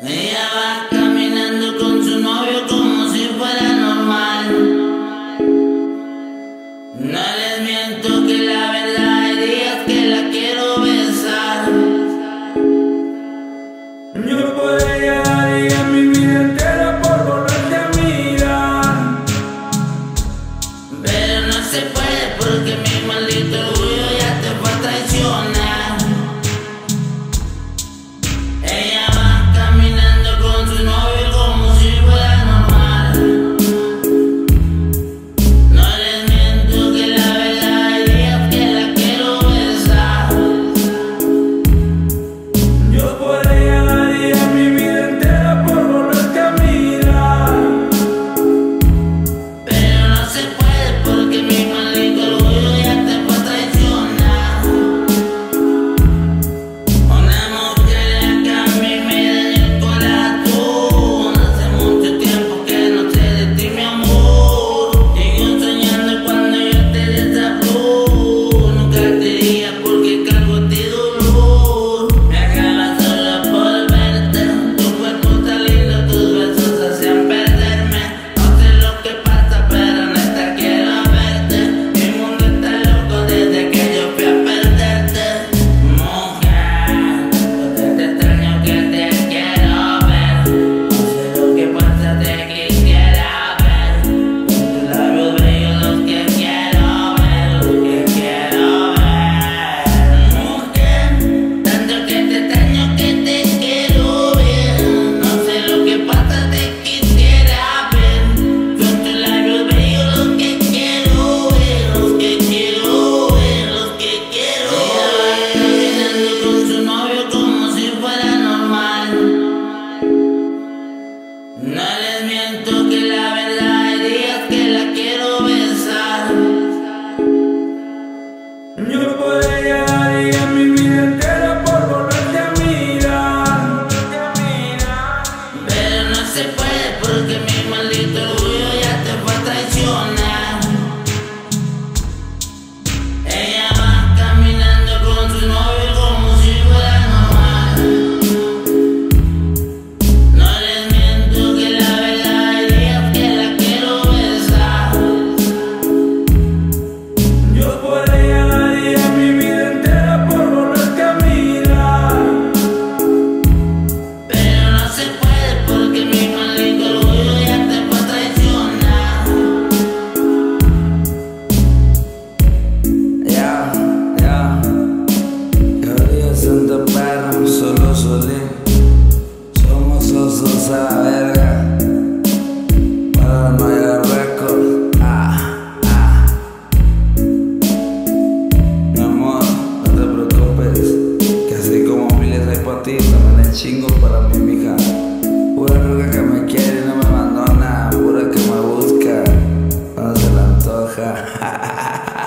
Ella va caminando con su novio como si fuera normal. No les miento que la verdad hay días que la quiero besar. Yo podría daría mi vida entera por volverte a mirar. Pero no se puede porque mi maldito orgullo ya te va a traicionar. la verga. Para. Ah, ah. Mi amor, no te preocupes. Que así como miles hay para ti, también hay chingo para mi mija. Pura ruga que me quiere y no me abandona. Pura que me busca cuando se la antoja.